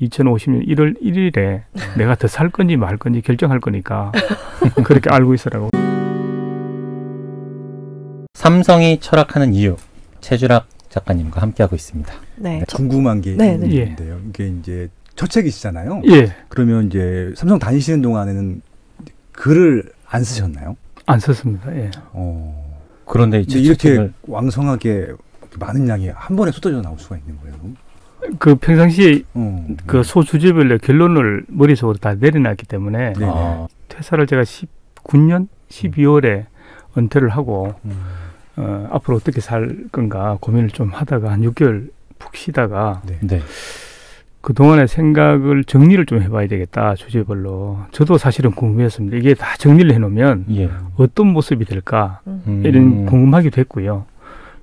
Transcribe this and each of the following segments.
2050년 1월 1일에 내가 더 살 건지 말 건지 결정할 거니까 그렇게 알고 있으라고. 삼성이 철학하는 이유 최주락 작가님과 함께하고 있습니다. 네. 저- 궁금한 게 네, 네. 있는데요. 이게 이제 첫 책이시잖아요. 예, 그러면 이제 삼성 다니시는 동안에는 글을 안 쓰셨나요? 안 썼습니다. 예. 어. 그런데 이 이렇게 책을 왕성하게 많은 양이 한 번에 쏟아져 나올 수가 있는 거예요. 그 평상시에 어. 그 소주제별로 결론을 머릿속으로 다 내려놨기 때문에 네. 아, 퇴사를 제가 19년 12월에 은퇴를 하고 음. 어, 앞으로 어떻게 살 건가 고민을 좀 하다가 한 6개월 푹 쉬다가 네. 네. 그 동안의 생각을 정리를 좀 해봐야 되겠다 주제별로 저도 사실은 궁금했습니다. 이게 다 정리를 해놓으면 예. 어떤 모습이 될까 음. 이런 궁금하기도 했고요.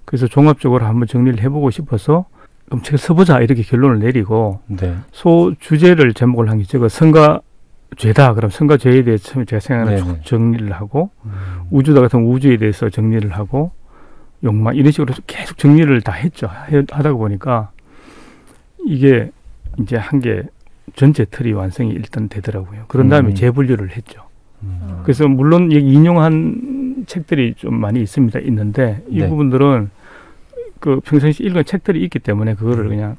그래서 종합적으로 한번 정리를 해보고 싶어서 그럼 책을 써보자 이렇게 결론을 내리고 네. 소 주제를 제목을 한 게 제가 성가 죄다 그럼 성가 죄에 대해서 처음에 제가 생각하는. 쭉 정리를 하고 음. 우주다 같은 우주에 대해서 정리를 하고 욕망 이런 식으로 계속 정리를 다 했죠. 해- 하다 보니까 이게 이제 한개 전체 틀이 완성이 일단 되더라고요. 그런 다음에 음. 재분류를 했죠. 음. 그래서 물론 인용한 책들이 좀 많이 있습니다. 있는데 이 네. 부분들은 그 평상시 읽은 책들이 있기 때문에 그거를 음. 그냥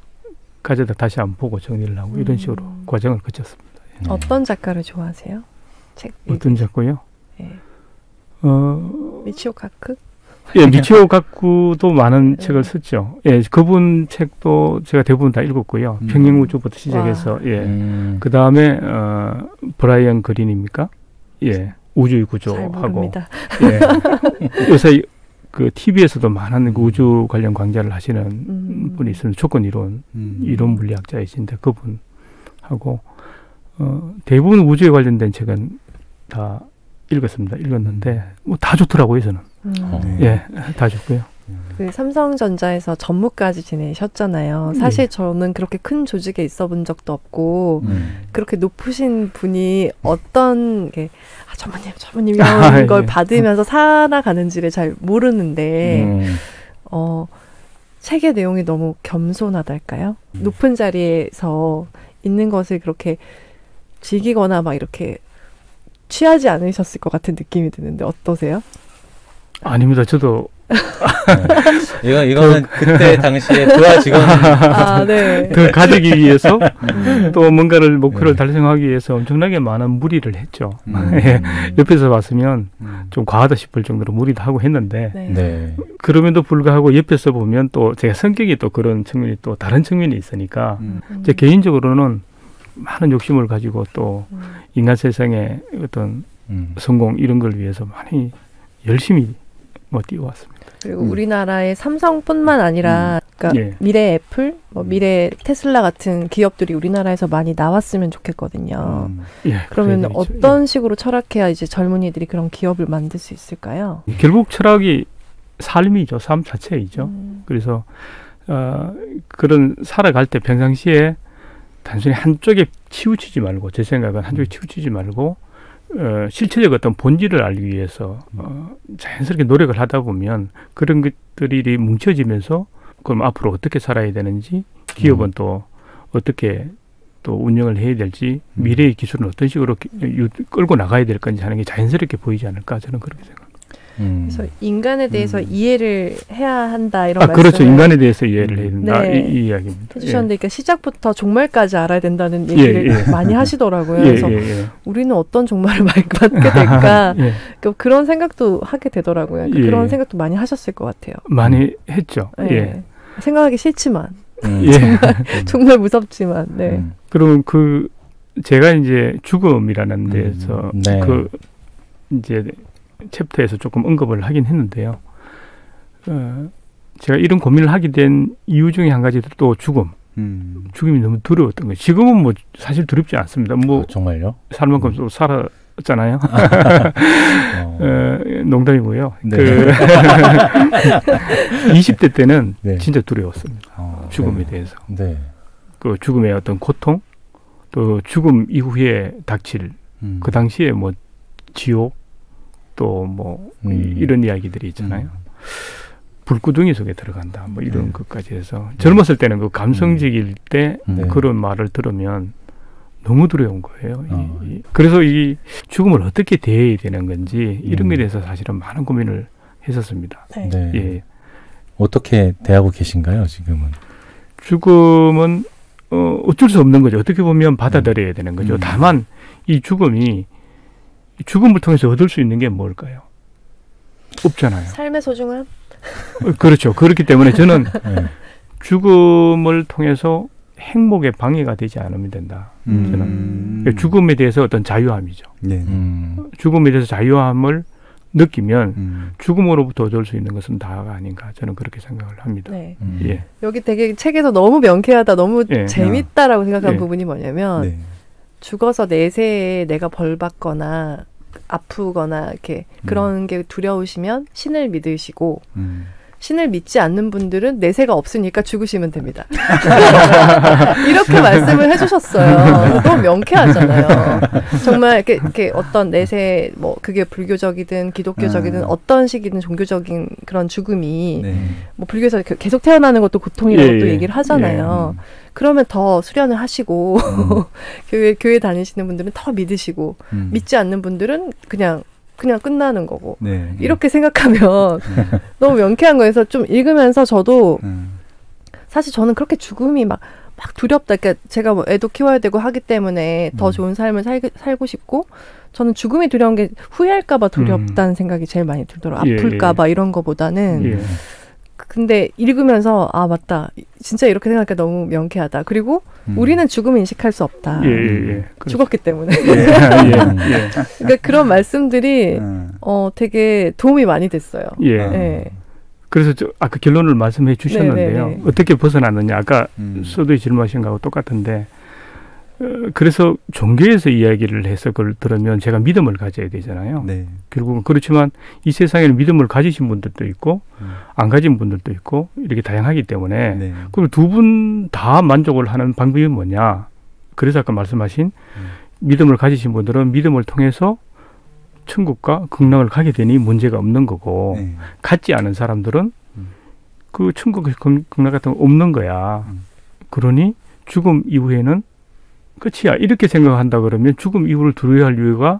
가져다 다시 한번 보고 정리를 하고 이런 식으로 음. 과정을 거쳤습니다. 네. 어떤 작가를 좋아하세요? 책 어떤 작고요? 예. 어, 미치오 카크? 예, 미치오 가쿠도 많은 네. 책을 썼죠. 예, 그분 책도 제가 대부분 다 읽었고요. 음. 평행우주부터 시작해서 예. 음. 그 다음에 어, 브라이언 그린입니까? 예, 우주의 잘 구조하고 모릅니다. 예. 요새 그 TV에서도 많은 그 우주 관련 강좌를 하시는 음. 분이 있습니다. 조건 이론 음. 이론 물리학자이신데 그분 하고 어, 대부분 우주에 관련된 책은 다 읽었습니다. 읽었는데 뭐 다 좋더라고요, 저는. 음. 어. 네. 예, 다 좋고요. 그 삼성전자에서 전무까지 지내셨잖아요. 사실 저는 그렇게 큰 조직에 있어 본 적도 없고 음. 그렇게 높으신 분이 어떤 게 아, 전무님, 전무님 아, 이런 걸 예. 받으면서 살아가는지를 잘 모르는데 음. 어, 책의 내용이 너무 겸손하달까요? 음. 높은 자리에서 있는 것을 그렇게 즐기거나 막 이렇게 취하지 않으셨을 것 같은 느낌이 드는데 어떠세요? 아닙니다. 저도 네. 이거 이거는 그때 당시에 부하 직원 아, 네. 더 가지기 위해서 또 뭔가를 목표를 네. 달성하기 위해서 엄청나게 많은 무리를 했죠. 음. 예. 옆에서 봤으면 음. 좀 과하다 싶을 정도로 무리도 하고 했는데 네. 네. 그럼에도 불구하고 옆에서 보면 또 제가 성격이 또 그런 측면이 또 다른 측면이 있으니까 음. 음. 제 개인적으로는 많은 욕심을 가지고 또 음. 인간 세상의 어떤 음. 성공 이런 걸 위해서 많이 열심히 뭐 뛰어왔습니다. 그리고 음. 우리나라의 삼성뿐만 아니라 그러니까 예. 미래 애플, 뭐 음. 미래 테슬라 같은 기업들이 우리나라에서 많이 나왔으면 좋겠거든요. 음. 예, 그러면. 어떤 식으로 철학해야 이제 젊은이들이 그런 기업을 만들 수 있을까요? 예. 결국 철학이 삶이죠, 삶 자체이죠. 음. 그래서 어, 그런 살아갈 때 평상시에 단순히 한쪽에 치우치지 말고 제 생각은 한쪽에 치우치지 말고 어, 실체적 어떤 본질을 알기 위해서 어, 자연스럽게 노력을 하다 보면 그런 것들이 뭉쳐지면서 그럼 앞으로 어떻게 살아야 되는지 기업은 음. 또 어떻게 또 운영을 해야 될지 음. 미래의 기술은 어떤 식으로 기- 유- 끌고 나가야 될 건지 하는 게 자연스럽게 보이지 않을까 저는 그렇게 생각합니다. 음. 그래서 인간에 대해서 음. 이해를 해야 한다 이런 아 그렇죠 말씀을 인간에 대해서 이해를 해야 된다 네. 이, 이 이야기입니다. 해주셨는데 그러니까 시작부터 종말까지 알아야 된다는 예, 얘기를 예. 많이 하시더라고요. 예, 그래서 예, 예. 우리는 어떤 종말을 말- 받게 될까 예, 그- 그런 생각도 하게 되더라고요. 그러니까 예. 그런 생각도 많이 하셨을 것 같아요. 많이 했죠. 예. 예. 생각하기 싫지만 음. 예. 정말 무섭지만 네. 음. 그러면 그 제가 이제 죽음이라는 데서 음, 네. 그 이제 챕터에서 조금 언급을 하긴 했는데요. 어, 제가 이런 고민을 하게 된 이유 중에 한 가지도 또 죽음. 음. 죽음이 너무 두려웠던 거예요. 지금은 뭐 사실 두렵지 않습니다. 뭐 아, 정말요? 살 만큼 또 살았잖아요. 어. 어, 농담이고요. 네. 그 20대 때는 네. 진짜 두려웠습니다. 어. 죽음에 네. 대해서. 네. 그 죽음의 어떤 고통, 또 죽음 이후에 닥칠 음. 그 당시에 뭐 지옥 또뭐 음. 이런 이야기들이 있잖아요. 불구덩이 속에 들어간다. 뭐 이런 네. 것까지 해서 젊었을 때는 그 감성적일 때 네. 그런 말을 들으면 너무 두려운 거예요. 이- 어. 이, 그래서 이 죽음을 어떻게 대해야 되는 건지 이런 음. 대해서 사실은 많은 고민을 했었습니다. 네. 네. 예. 어떻게 대하고 계신가요, 지금은? 죽음은 어, 어쩔 수 없는 거죠. 어떻게 보면 받아들여야 되는 거죠. 음. 다만 이 죽음이 이 죽음을 통해서 얻을 수 있는 게 뭘까요? 없잖아요. 삶의 소중함. 어, 그렇죠. 그렇기 때문에 저는 네. 죽음을 통해서 행복에 방해가 되지 않으면 된다. 음. 그러니까 죽음에 대해서 어떤 자유함이죠. 네. 음. 죽음에 대해서 자유함을 느끼면 음. 죽음으로부터 얻을 수 있는 것은 다가 아닌가 저는 그렇게 생각을 합니다. 네. 음. 예. 여기 되게 책에서 너무 명쾌하다, 너무 예. 재밌다라고 생각한 예. 부분이 뭐냐면 네. 죽어서 내세에 내가 벌 받거나 아프거나 이렇게 그런 게 두려우시면 신을 믿으시고 음. 신을 믿지 않는 분들은 내세가 없으니까 죽으시면 됩니다. 이렇게 말씀을 해주셨어요. 너무 명쾌하잖아요. 정말 이렇게, 이렇게 어떤 내세, 뭐, 그게 불교적이든 기독교적이든 음. 어떤 식이든 종교적인 그런 죽음이 네. 뭐 불교에서 그- 계속 태어나는 것도 고통이라고 예, 또 예. 얘기를 하잖아요. 음. 그러면 더 수련을 하시고 음. 교회 교회 다니시는 분들은 더 믿으시고 음. 믿지 않는 분들은 그냥 그냥 끝나는 거고 네. 이렇게 생각하면 음. 너무 명쾌한 거에서 좀 읽으면서 저도 음. 사실 저는 그렇게 죽음이 막, 막 두렵다. 그러니까 제가 뭐 애도 키워야 되고 하기 때문에 더 음. 좋은 삶을 살, 살고 싶고 저는 죽음이 두려운 게 후회할까봐 두렵다는 생각이 제일 많이 들더라고요. 예, 아플까봐 이런 거보다는. 예. 근데 읽으면서 아 맞다. 진짜 이렇게 생각하니까 너무 명쾌하다. 그리고 음. 우리는 죽음을 인식할 수 없다. 예, 예, 예. 그렇죠. 죽었기 때문에. 예, 예, 예. 그러니까 그런 말씀들이 음. 어 되게 도움이 많이 됐어요. 예. 아. 예. 그래서 저 아까 결론을 말씀해 주셨는데요. 네, 네, 네. 어떻게 벗어났느냐. 아까 음. 서두에 질문하신 거하고 똑같은데 어, 그래서 종교에서 이야기를 해서 그걸 들으면 제가 믿음을 가져야 되잖아요. 네. 결국은 그렇지만 이 세상에는 믿음을 가지신 분들도 있고 음. 안 가진 분들도 있고 이렇게 다양하기 때문에 네. 그럼 두 분 다 만족을 하는 방법이 뭐냐? 그래서 아까 말씀하신 음. 믿음을 가지신 분들은 믿음을 통해서 천국과 극락을 가게 되니 문제가 없는 거고 네. 갖지 않은 사람들은 음. 그 천국 극- 극락 같은 거 없는 거야. 음. 그러니 죽음 이후에는 끝이야. 이렇게 생각한다 그러면 죽음 이후를 두려워할 이유가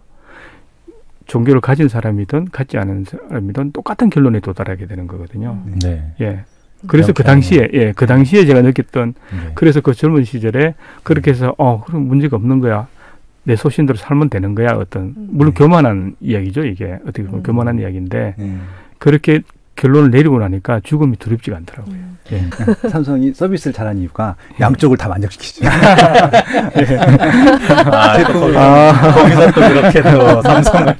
종교를 가진 사람이든 갖지 않은 사람이든 똑같은 결론에 도달하게 되는 거거든요. 음. 네. 예. 그래서 그. 당시에 예, 그 당시에 제가 느꼈던 네. 그래서 그 젊은 시절에 그렇게 해서 어 그럼 문제가 없는 거야 내 소신대로 살면 되는 거야 어떤 음. 물론 네. 교만한 이야기죠 이게 어떻게 보면 음. 교만한 이야기인데 네. 그렇게 결론을 내리고 나니까 죽음이 두렵지가 않더라고요. 음. 예. 삼성이 서비스를 잘하는 이유가 양쪽을 다 만족시키죠. 아, 제품을- 아, 거기서 또 그렇게 또 삼성을.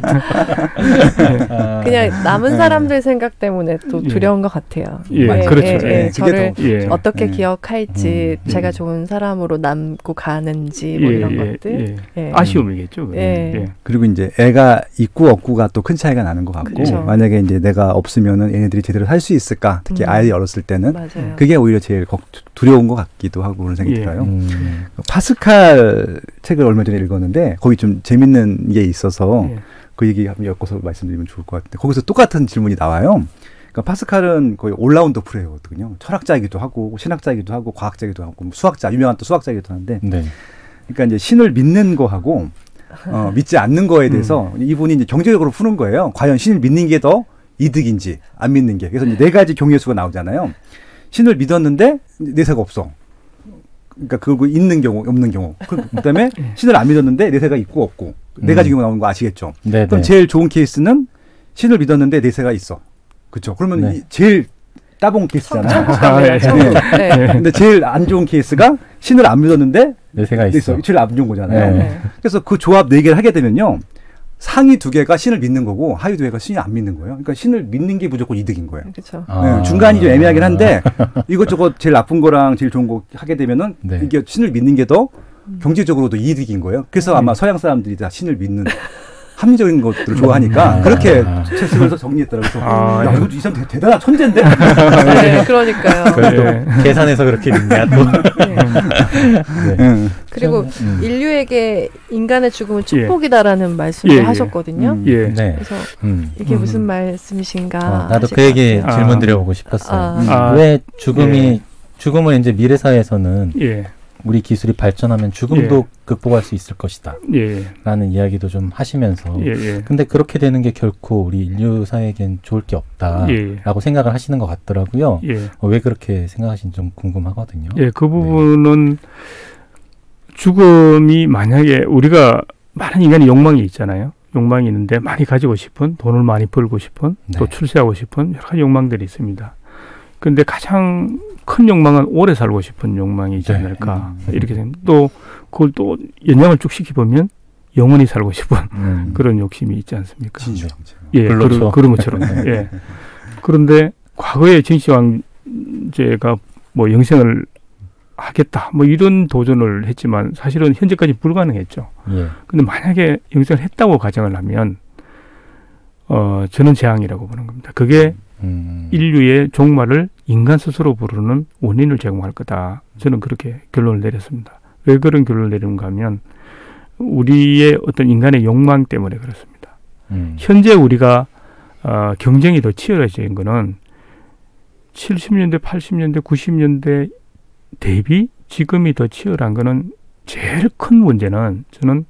아, 그냥 남은 네. 사람들 생각 때문에 또 예. 두려운 것 같아요. 예, 예, 그렇죠. 예, 예, 예. 저를 더- 예. 어떻게 네. 기억할지 음, 제가 예. 좋은 사람으로 남고 가는지 뭐 예, 이런 예, 것들 예. 예. 아쉬움이겠죠. 예. 예. 그리고 이제 애가 있고 없고가 또 큰 차이가 나는 것 같고 그렇죠. 만약에 이제 내가 없으면은 얘네들이 제대로 살 수 있을까 특히 음. 아이 어렸을 때는 맞아요. 그게 오히려 제일 걱- 두려운 것 같기도 하고 그런 생각이 예. 들어요. 음, 파스칼 책을 얼마 전에 읽었는데 거기 좀 재밌는 게 있어서 예. 그 얘기 한번 엮어서 말씀드리면 좋을 것 같은데 거기서 똑같은 질문이 나와요. 그러니까 파스칼은 거의 올라운더 프레이거든요. 철학자이기도 하고 신학자이기도 하고 과학자이기도 하고 뭐 수학자 유명한 또 수학자이기도 한데 네. 그러니까 이제 신을 믿는 거하고 어, 믿지 않는 거에 대해서 이분이 이제 경제적으로 푸는 거예요. 과연 신을 믿는 게 더 이득인지 안 믿는 게. 그래서 네 가지 경우의 수가 나오잖아요. 신을 믿었는데 내세가 없어. 그러니까 그거 있는 경우 없는 경우. 그- 그다음에 신을 안 믿었는데 내세가 있고 없고 네 가지 음. 경우 나오는 거 아시겠죠? 네. 그럼 네. 제일 좋은 케이스는 신을 믿었는데 내세가 있어. 그렇죠? 그러면 네. 이 제일 따봉 케이스잖아요. 아, 예. 천국. 네. 근데 제일 안 좋은 케이스가 신을 안 믿었는데 내세가 있어. 있어. 제일 안 좋은 거잖아요. 네. 네. 그래서 그 조합 네 개를 하게 되면요. 상위 두 개가 신을 믿는 거고 하위 두 개가 신이 안 믿는 거예요. 그러니까 신을 믿는 게 무조건 이득인 거예요. 그렇죠. 아. 네, 중간이 좀 애매하긴 한데 이것저것 제일 나쁜 거랑 제일 좋은 거 하게 되면은 네. 이게 신을 믿는 게 더 경제적으로도 이득인 거예요. 그래서 음. 아마 서양 사람들이 다 신을 믿는 합리적인 것들을 좋아하니까 음. 그렇게 아. 책 쓰면서 정리했더라고요. 아, 야, 예. 이거 이 사람 되게 대단한 천재인데? 네, 그러니까요. 그걸 또 예. 계산해서 그렇게 믿냐 또. 네. 네. 응. 그리고 음. 인류에게 인간의 죽음은 축복이다라는 말씀을 예, 예. 하셨거든요. 음. 예. 네. 그래서 음. 이게 음. 무슨 말씀이신가? 어, 나도 그것 얘기. 아. 질문 드려보고 싶었어요. 아. 음. 아. 왜 죽음이 예. 죽음을 이제 미래 사회에서는 예. 우리 기술이 발전하면 죽음도 예. 극복할 수 있을 것이다. 예. 라는 이야기도 좀 하시면서 예. 예. 근데 그렇게 되는 게 결코 우리 인류 사회에겐 좋을 게 없다. 예. 라고 생각을 하시는 것 같더라고요. 예. 어, 왜 그렇게 생각하신지 좀 궁금하거든요. 예, 그 부분은 죽음이 만약에 우리가 많은 인간의 욕망이 있잖아요. 욕망이 있는데 많이 가지고 싶은 돈을 많이 벌고 싶은 또 네. 출세하고 싶은 여러 가지 욕망들이 있습니다. 근데 가장 큰 욕망은 오래 살고 싶은 욕망이지 네. 않을까 음. 이렇게 생각. 또 그걸 또 연장을 쭉 시켜 보면 영원히 살고 싶은 음. 그런 욕심이 있지 않습니까? 진짜. 예, 그렇죠. 그런, 그런 것처럼. 예. 그런데 과거에 진시 왕제가 뭐 영생을 하겠다, 뭐 이런 도전을 했지만 사실은 현재까지 불가능했죠. 예. 근데 만약에 영생을 했다고 가정을 하면, 어, 저는 재앙이라고 보는 겁니다. 그게 음. 인류의 종말을 인간 스스로 부르는 원인을 제공할 거다. 저는 그렇게 결론을 내렸습니다. 왜 그런 결론을 내리는가 하면, 우리의 어떤 인간의 욕망 때문에 그렇습니다. 음. 현재 우리가 어, 경쟁이 더 치열해진 거는 70년대, 80년대, 90년대 대비 지금이 더 치열한 거는 제일 큰 문제는 저는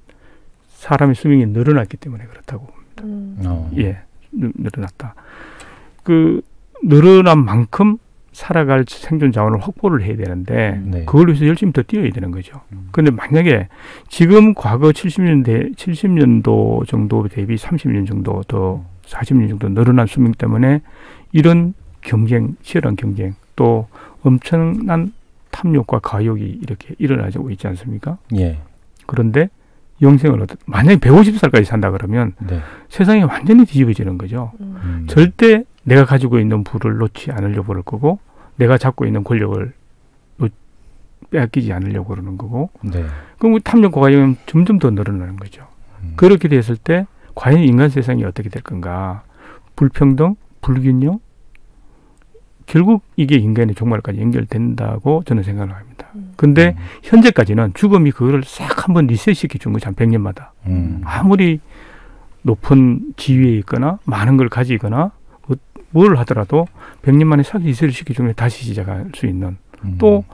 사람의 수명이 늘어났기 때문에 그렇다고 봅니다. 음. 어. 예, 늘- 늘어났다. 그 늘어난 만큼 살아갈 생존 자원을 확보를 해야 되는데 네. 그걸 위해서 열심히 더 뛰어야 되는 거죠. 음. 근데 만약에 지금 과거 70년대 70년도 정도 대비 30년 정도 더 40년 정도 늘어난 수명 때문에 이런 경쟁, 치열한 경쟁 또 엄청난 탐욕과 가욕이 이렇게 일어나고 있지 않습니까? 예. 그런데 영생을 얻 만약에 150살까지 산다 그러면 네. 세상이 완전히 뒤집어지는 거죠. 음. 음. 절대 내가 가지고 있는 부를 놓지 않으려고 그럴 거고 내가 잡고 있는 권력을 놓- 빼앗기지 않으려고 그러는 거고 네. 그럼 탐욕과 과욕은 점점 더 늘어나는 거죠. 음. 그렇게 됐을 때 과연 인간 세상이 어떻게 될 건가? 불평등, 불균형, 결국 이게 인간의 종말까지 연결된다고 저는 생각을 합니다. 음. 근데 현재까지는 죽음이 그거를 싹 한번 리셋시켜 준 거죠. 한 100년마다. 음. 아무리 높은 지위에 있거나 많은 걸 가지거나 뭐- 뭘 하더라도 100년 만에 싹 리셋을 시켜주면 다시 시작할 수 있는 음. 또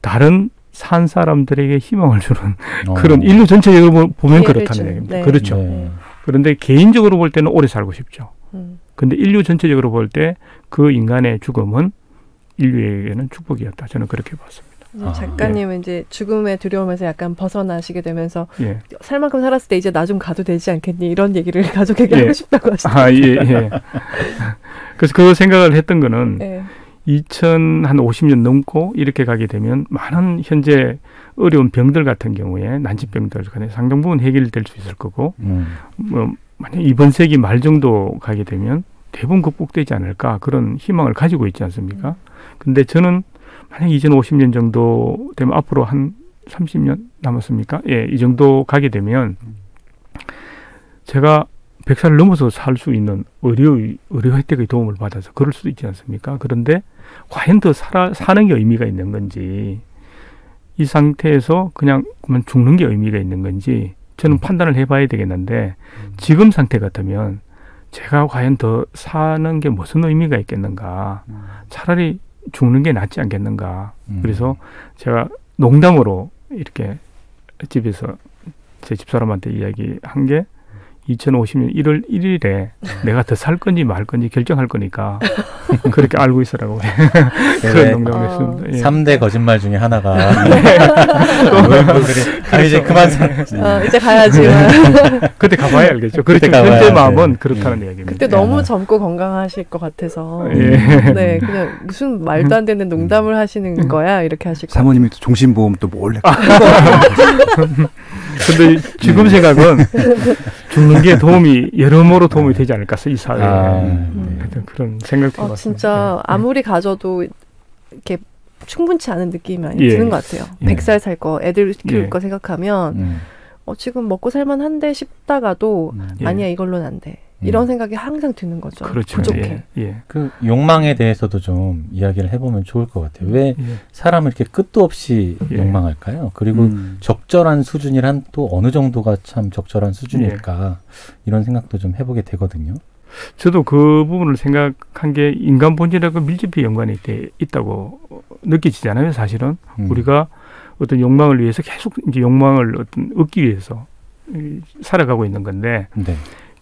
다른 산 사람들에게 희망을 주는 어. 그런 인류 전체적으로 보- 보면 기회를 그렇다는 주는, 얘기입니다. 네. 그렇죠. 네. 그런데 개인적으로 볼 때는 오래 살고 싶죠. 음. 근데 인류 전체적으로 볼 때 그 인간의 죽음은 인류에게는 축복이었다. 저는 그렇게 봤습니다. 아. 작가님은 이제 죽음의 두려움에서 약간 벗어나시게 되면서 예. 살 만큼 살았을 때 이제 나 좀 가도 되지 않겠니 이런 얘기를 가족에게 예. 하고 싶다고 하시더라고요. 아, 예, 예. 그래서 그 생각을 했던 거는 예. 2050년 넘고 이렇게 가게 되면 많은 현재 어려운 병들 같은 경우에 난치병들 간에 상당 부분 해결될 수 있을 거고 음. 뭐 만약 이번 세기 말 정도 가게 되면 대부분 극복되지 않을까 그런 희망을 가지고 있지 않습니까? 근데 저는 만약 2050년 정도 되면 앞으로 한 30년 남았습니까? 예, 이 정도 가게 되면 제가 100살을 넘어서 살 수 있는 의료 의료 혜택의 도움을 받아서 그럴 수도 있지 않습니까? 그런데 과연 더 살아 사는 게 의미가 있는 건지 이 상태에서 그냥 그만 죽는 게 의미가 있는 건지 저는 판단을 해봐야 되겠는데 지금 상태 같으면 제가 과연 더 사는 게 무슨 의미가 있겠는가? 차라리 죽는 게 낫지 않겠는가? 음. 그래서 제가 농담으로 이렇게 집에서 제 집사람한테 이야기한 게 2050년 1월 1일에 내가 더 살 건지 말 건지 결정할 거니까 그렇게 알고 있으라고 네. 그런 농담을 어. 했습니다. 예. 3대 거짓말 중에 하나가 네. 뭘, 뭘 그래. 아, 이제 그만 사. 어, 이제 가야지. 그때 가봐야 알겠죠. 그렇죠. 가봐야 현재 돼. 마음은 그렇다는 이야기입니다. 그때 너무 젊고 건강하실 것 같아서. 예. 네, 그냥 무슨 말도 안 되는 농담을 하시는 거야 이렇게 하실 것 같아요. 사모님이 또 종신보험 또 몰래 근데 지금 생각은 죽는 게 도움이 여러모로 도움이 되지 않을까 이 사회에 아, 음. 하여튼 그런 생각도 어. 진짜 예. 아무리 가져도 이렇게 충분치 않은 느낌이 많이 예. 드는 것 같아요. 예. 100살 살 거, 애들 키울 예. 거 생각하면 음. 어, 지금 먹고 살만한데 싶다가도 음. 예. 아니야 이걸로는 안 돼. 이런 음. 생각이 항상 드는 거죠. 그렇죠. 부족해. 예. 예. 그 욕망에 대해서도 좀 이야기를 해보면 좋을 것 같아요. 왜 예. 사람을 이렇게 끝도 없이 예. 욕망할까요? 그리고 음. 적절한 수준이란 또 어느 정도가 참 적절한 수준일까 이런 생각도 좀 해보게 되거든요. 저도 그 부분을 생각한 게 인간 본질하고 밀접히 연관이 돼 있다고 느껴지잖아요. 사실은 음. 우리가 어떤 욕망을 위해서 계속 이제 욕망을 어떤 얻기 위해서 이, 살아가고 있는 건데 네.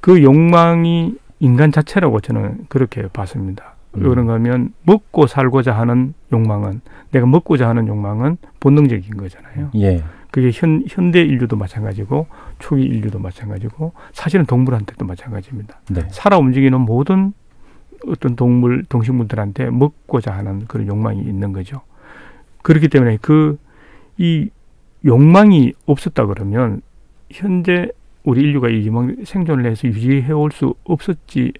그 욕망이 인간 자체라고 저는 그렇게 봤습니다. 음. 왜 그런가 하면 먹고 살고자 하는 욕망은 내가 먹고자 하는 욕망은 본능적인 거잖아요. 예. 그게 현, 현대 인류도 마찬가지고 초기 인류도 마찬가지고 사실은 동물한테도 마찬가지입니다. 네. 살아 움직이는 모든 어떤 동물, 동식물들한테 먹고자 하는 그런 욕망이 있는 거죠. 그렇기 때문에 그, 이 욕망이 없었다 그러면 현재 우리 인류가 이 유망 생존을 해서 유지해 올 수 없었지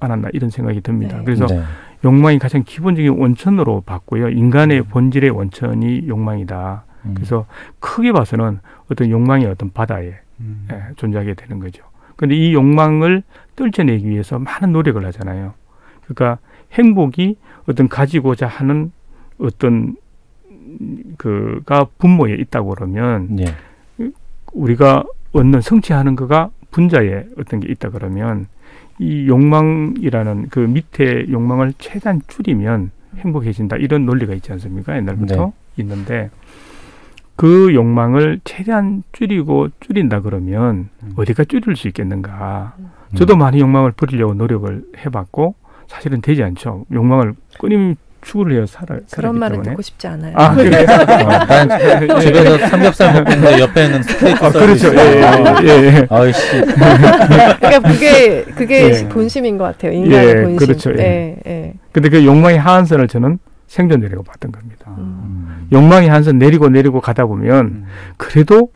않았나 이런 생각이 듭니다. 네. 그래서 네. 욕망이 가장 기본적인 원천으로 봤고요. 인간의 음. 본질의 원천이 욕망이다. 음. 그래서 크게 봐서는 어떤 욕망의 어떤 바다에 음. 예, 존재하게 되는 거죠. 근데 이 욕망을 떨쳐내기 위해서 많은 노력을 하잖아요. 그러니까 행복이 어떤 가지고자 하는 어떤 음, 그가 분모에 있다고 그러면 예. 우리가 얻는 성취하는 거가 분자에 어떤 게 있다 그러면 이 욕망이라는 그 밑에 욕망을 최대한 줄이면 행복해진다. 이런 논리가 있지 않습니까? 옛날부터? 있는데 그 욕망을 최대한 줄이고 줄인다 그러면 음. 어디가 줄일 수 있겠는가? 음. 저도 많이 욕망을 버리려고 노력을 해봤고 사실은 되지 않죠. 욕망을 끊임 추구를 해야 살아 그런 말은 때문에 듣고 싶지 않아요. 아 그래요 어, 난 집에서 삼겹살 먹고 있는데 옆에는 스테이크 아, 그렇죠 있어. 예, 예, 예, 예. 아이씨. 그러니까 그게 그게 예. 본심인 것 같아요. 인간의 예, 본심. 그렇죠, 예. 예, 예. 근데 그 욕망의 하한선을 저는 생존이라고 봤던 겁니다. 음. 음. 욕망의 하한선 내리고 내리고 가다 보면 음. 그래도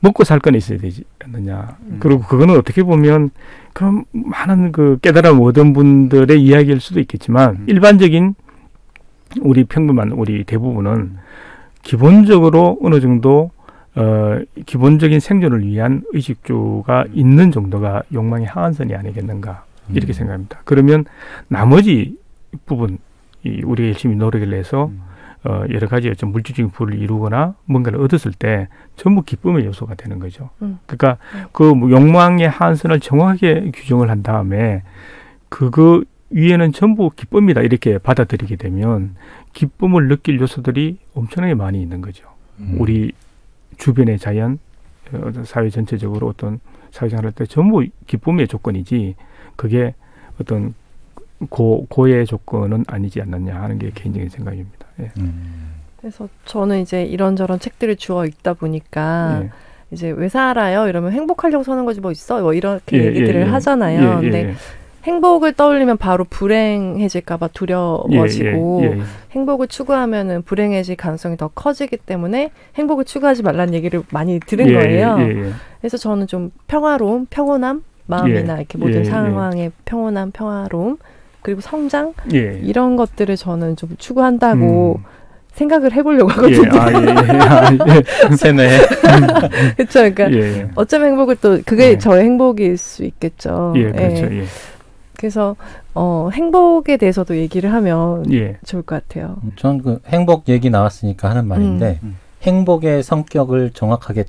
먹고 살 건 있어야 되지 않느냐. 음. 그리고 그거는 어떻게 보면 그럼 많은 그 깨달음 얻은 분들의 이야기일 수도 있겠지만 음. 일반적인 우리 평범한 우리 대부분은 음. 기본적으로 어느 정도 어 기본적인 생존을 위한 의식주가 음. 있는 정도가 욕망의 하한선이 아니겠는가 이렇게 음. 생각합니다. 그러면 나머지 부분 이 우리가 열심히 노력을 해서 음. 어, 여러 가지 어떤 물질적인 부를 이루거나 뭔가를 얻었을 때 전부 기쁨의 요소가 되는 거죠. 음. 그러니까 음. 그뭐 욕망의 한선을 정확하게 규정을 한 다음에 그거 위에는 전부 기쁨이다 이렇게 받아들이게 되면 기쁨을 느낄 요소들이 엄청나게 많이 있는 거죠. 음. 우리 주변의 자연, 사회 전체적으로 어떤 사회생활 할 때 전부 기쁨의 조건이지 그게 어떤 고, 고의 조건은 아니지 않느냐 하는 게 개인적인 생각입니다. 예. 음. 그래서 저는 이제 이런저런 책들을 주워 읽다 보니까 예. 이제 왜 살아요? 이러면 행복하려고 사는 거지 뭐 있어? 뭐 이렇게 예, 얘기들을 예, 예. 하잖아요. 예, 예, 근데 예. 행복을 떠올리면 바로 불행해질까봐 두려워지고 예, 예, 예. 행복을 추구하면은 불행해질 가능성이 더 커지기 때문에 행복을 추구하지 말라는 얘기를 많이 들은 예, 거예요. 예, 예. 그래서 저는 좀 평화로움, 평온함, 마음이나 예, 이렇게 모든 예, 예. 상황의 평온함, 평화로움, 그리고 성장 예. 이런 것들을 저는 좀 추구한다고 음. 생각을 해보려고 예, 하거든요. 아, 예, 예. 아, 세뇌. 그렇죠. 그러니까 예, 예. 어쩌면 행복을 또 그게 예. 저의 행복일 수 있겠죠. 예, 그렇죠. 예. 그래서 어, 행복에 대해서도 얘기를 하면 예. 좋을 것 같아요. 전 그 행복 얘기 나왔으니까 하는 말인데 음. 행복의 성격을 정확하게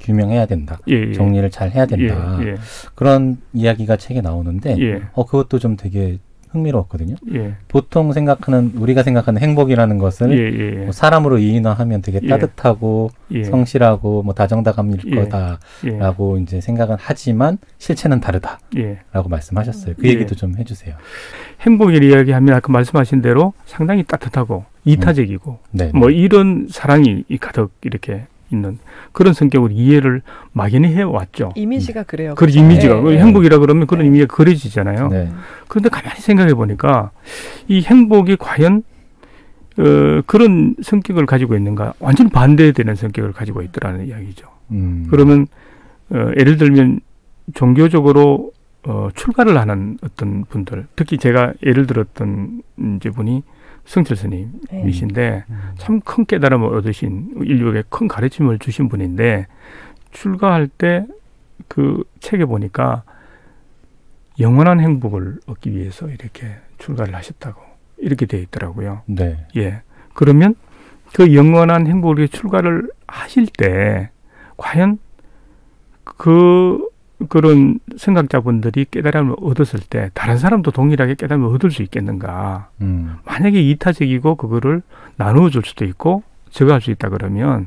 규명해야 된다. 예, 예. 정리를 잘 해야 된다. 예, 예. 그런 이야기가 책에 나오는데 예. 어 그것도 좀 되게 흥미로웠거든요. 예. 보통 생각하는 우리가 생각하는 행복이라는 것을 예, 예, 예. 뭐 사람으로 이인화하면 되게 예. 따뜻하고 예. 성실하고 뭐 다정다감일 예. 거다라고 예. 이제 생각은 하지만 실체는 다르다라고 예. 말씀하셨어요. 그 예. 얘기도 좀 해주세요. 행복을 이야기하면 아까 말씀하신 대로 상당히 따뜻하고 이타적이고 네. 뭐 이런 사랑이 이 가득 이렇게 있는 그런 성격으로 이해를 막연히 해왔죠. 이미지가 그래요. 그? 이미지가 예. 행복이라 그러면 그런 네. 이미지가 그려지잖아요. 네. 그런데 가만히 생각해 보니까 이 행복이 과연 어, 그런 성격을 가지고 있는가? 완전 반대되는 성격을 가지고 있더라는 이야기죠. 음. 그러면 어, 예를 들면 종교적으로 어, 출가를 하는 어떤 분들, 특히 제가 예를 들었던 이제 분이 네. 스님이신데 음. 참큰 깨달음을 얻으신 인류에게 큰 가르침을 주신 분인데 출가할 때 그 책에 보니까 영원한 행복을 얻기 위해서 이렇게 출가를 하셨다고 이렇게 되어 있더라고요. 네. 예. 그러면 그 영원한 행복을 위해 출가를 하실 때 과연 그 그런 생각자분들이 깨달음을 얻었을 때 다른 사람도 동일하게 깨달음을 얻을 수 있겠는가? 음. 만약에 이타적이고 그거를 나누어 줄 수도 있고 제거할 수 있다 그러면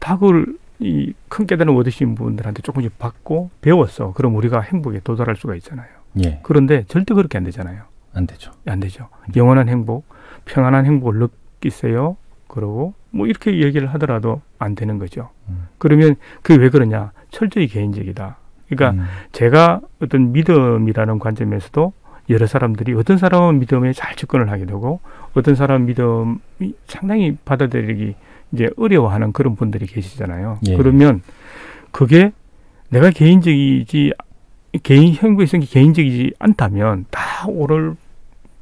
다 그걸 이큰 깨달음 얻으신 분들한테 조금씩 받고 배웠어. 그럼 우리가 행복에 도달할 수가 있잖아요. 예. 그런데 절대 그렇게 안 되잖아요. 안 되죠. 안 되죠. 영원한 행복, 평안한 행복을 느끼세요. 그러고 뭐 이렇게 얘기를 하더라도 안 되는 거죠. 음. 그러면 그게 왜 그러냐? 철저히 개인적이다. 그러니까 음. 제가 어떤 믿음이라는 관점에서도 여러 사람들이 어떤 사람은 믿음에 잘 접근을 하게 되고 어떤 사람은 믿음이 상당히 받아들이기 이제 어려워하는 그런 분들이 계시잖아요. 예. 그러면 그게 내가 개인적이지 개인 행복의 성격이 개인적이지 않다면 다 오늘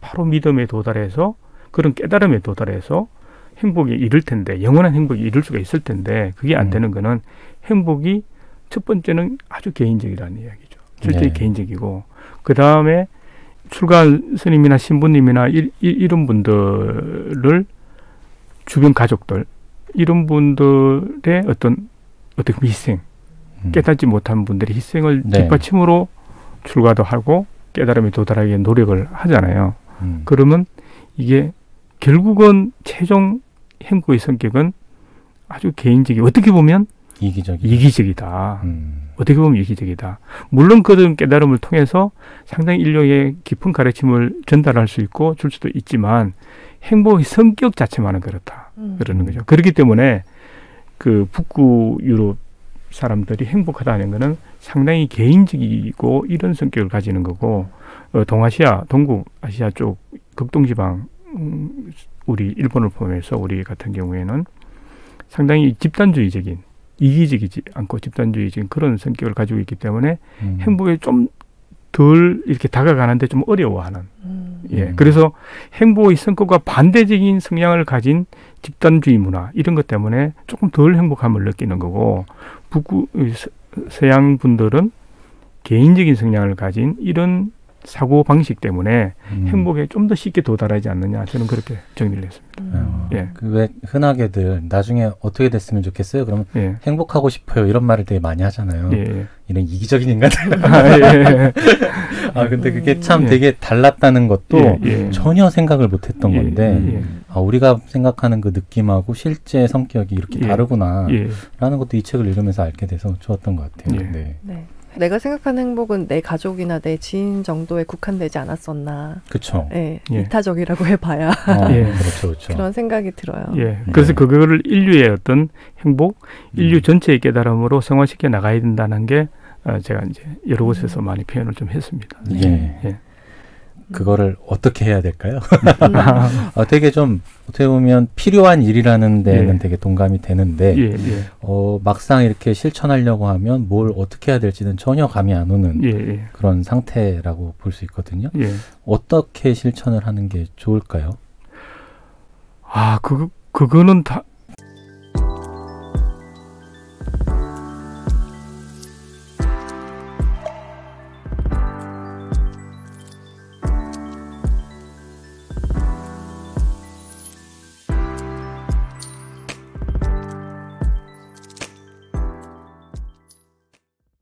바로 믿음에 도달해서 그런 깨달음에 도달해서 행복에 이를 텐데 영원한 행복에 이를 수가 있을 텐데 그게 안 음. 되는 거는 행복이 첫 번째는 아주 개인적이라는 이야기죠. 철저히 네. 개인적이고 그 다음에 출가한 스님이나 신부님이나 이, 이, 이런 분들을 주변 가족들 이런 분들의 어떤 어떤 희생 음. 깨닫지 못한 분들이 희생을 네. 뒷받침으로 출가도 하고 깨달음에 도달하기 위해 노력을 하잖아요. 음. 그러면 이게 결국은 최종 행복의 성격은 아주 개인적이 어떻게 보면 이기적이. 이기적이다. 음. 어떻게 보면 이기적이다. 물론 그런 깨달음을 통해서 상당히 인류의 깊은 가르침을 전달할 수 있고 줄 수도 있지만 행복의 성격 자체만은 그렇다. 음. 그러는 거죠. 그렇기 때문에 그 북구 유럽 사람들이 행복하다는 것은 상당히 개인적이고 이런 성격을 가지는 거고 어, 동아시아, 동국 아시아 쪽 극동지방 음, 우리 일본을 포함해서 우리 같은 경우에는 상당히 집단주의적인 이기적이지 않고 집단주의적인 그런 성격을 가지고 있기 때문에 음. 행복에 좀 덜 이렇게 다가가는데 좀 어려워하는 음. 예. 음. 그래서 행복의 성격과 반대적인 성향을 가진 집단주의 문화 이런 것 때문에 조금 덜 행복함을 느끼는 거고 북구 서양 분들은 개인적인 성향을 가진 이런 사고 방식 때문에 음. 행복에 좀 더 쉽게 도달하지 않느냐 저는 그렇게 정리를 했습니다. 음. 예. 그왜 흔하게들 나중에 어떻게 됐으면 좋겠어요? 그러면 예. 행복하고 싶어요. 이런 말을 되게 많이 하잖아요. 예. 예. 이런 이기적인 인간들. 아, 예. 아 근데 그게 음. 참 예. 되게 달랐다는 것도 예, 예. 전혀 생각을 못했던 예, 건데 예. 아, 우리가 생각하는 그 느낌하고 실제 성격이 이렇게 예. 다르구나라는 예. 것도 이 책을 읽으면서 알게 돼서 좋았던 것 같아요. 예. 네, 네. 내가 생각하는 행복은 내 가족이나 내 지인 정도에 국한되지 않았었나. 그렇죠. 예, 예. 이타적이라고 해봐야 어, 예. 그렇죠, 그렇죠. 그런 생각이 들어요. 예. 그래서 네. 그거를 인류의 어떤 행복, 인류 음. 전체의 깨달음으로 성화시켜 나가야 된다는 게 어, 제가 이제 여러 곳에서 많이 표현을 좀 했습니다. 예. 예. 그거를 어떻게 해야 될까요? 음. 아, 되게 좀 어떻게 보면 필요한 일이라는 데는 예. 되게 동감이 되는데 예, 예, 어, 막상 이렇게 실천하려고 하면 뭘 어떻게 해야 될지는 전혀 감이 안 오는 예, 예, 그런 상태라고 볼 수 있거든요. 예. 어떻게 실천을 하는 게 좋을까요? 아, 그 그거는 다